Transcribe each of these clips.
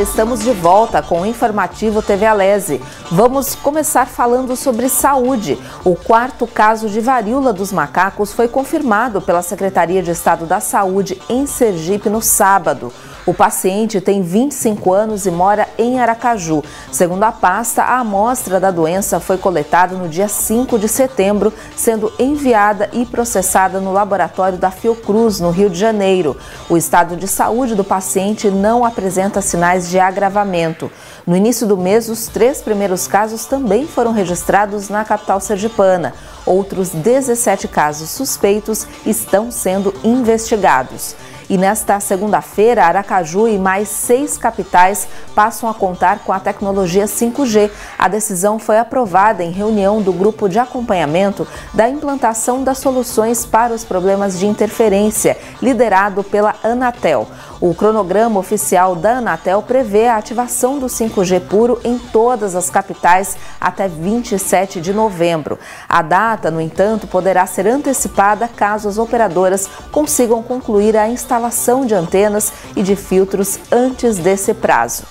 Estamos de volta com o informativo TV Alese. Vamos começar falando sobre saúde. O quarto caso de varíola dos macacos foi confirmado pela Secretaria de Estado da Saúde em Sergipe no sábado. O paciente tem 25 anos e mora em Aracaju. Segundo a pasta, a amostra da doença foi coletada no dia 5 de setembro, sendo enviada e processada no laboratório da Fiocruz, no Rio de Janeiro. O estado de saúde do paciente não apresenta sinais de agravamento. No início do mês, os três primeiros casos também foram registrados na capital sergipana. Outros 17 casos suspeitos estão sendo investigados. E nesta segunda-feira, Aracaju e mais seis capitais passam a contar com a tecnologia 5G. A decisão foi aprovada em reunião do grupo de acompanhamento da implantação das soluções para os problemas de interferência, liderado pela Anatel. O cronograma oficial da Anatel prevê a ativação do 5G puro em todas as capitais até 27 de novembro. A data, no entanto, poderá ser antecipada caso as operadoras consigam concluir a instalação de antenas e de filtros antes desse prazo.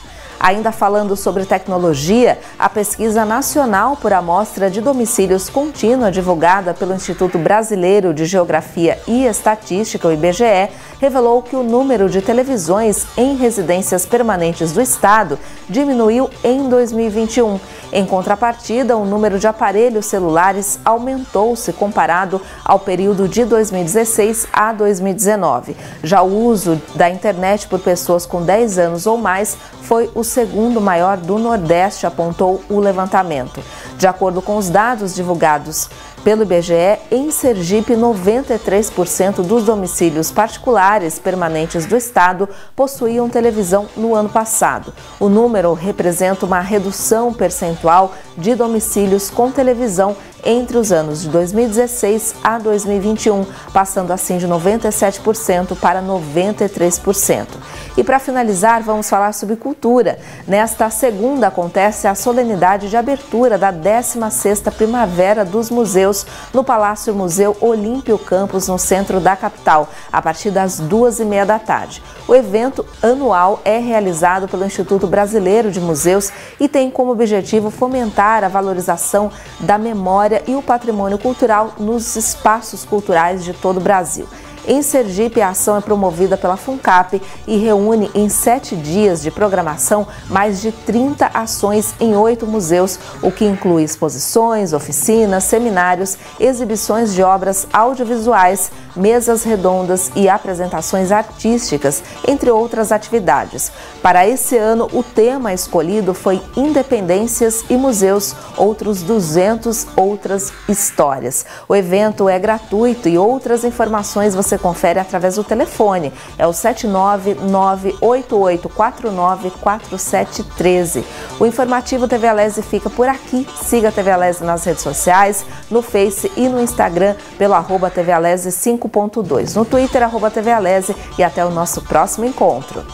Ainda falando sobre tecnologia, a pesquisa nacional por amostra de domicílios contínua divulgada pelo Instituto Brasileiro de Geografia e Estatística, o IBGE, revelou que o número de televisões em residências permanentes do estado diminuiu em 2021. Em contrapartida, o número de aparelhos celulares aumentou-se comparado ao período de 2016 a 2019. Já o uso da internet por pessoas com 10 anos ou mais foi o segundo maior do Nordeste, apontou o levantamento. De acordo com os dados divulgados pelo IBGE, em Sergipe, 93% dos domicílios particulares permanentes do estado possuíam televisão no ano passado. O número representa uma redução percentual de domicílios com televisão entre os anos de 2016 a 2021, passando assim de 97% para 93%. E para finalizar, vamos falar sobre cultura. Nesta segunda acontece a solenidade de abertura da 16ª Primavera dos Museus no Palácio Museu Olímpio Campos, no centro da capital, a partir das duas e meia da tarde. O evento anual é realizado pelo Instituto Brasileiro de Museus e tem como objetivo fomentar a valorização da memória e o patrimônio cultural nos espaços culturais de todo o Brasil. Em Sergipe, a ação é promovida pela FUNCAP e reúne em sete dias de programação mais de 30 ações em oito museus, o que inclui exposições, oficinas, seminários, exibições de obras audiovisuais, mesas redondas e apresentações artísticas, entre outras atividades. Para esse ano, o tema escolhido foi Independências e Museus, outros 200 outras histórias. O evento é gratuito e outras informações você confere através do telefone. É o 79988494713. O informativo TV Alese fica por aqui. Siga a TV Alese nas redes sociais, no Face e no Instagram pelo arroba TV Alese 5.2. No Twitter, arroba TV Alese e até o nosso próximo encontro.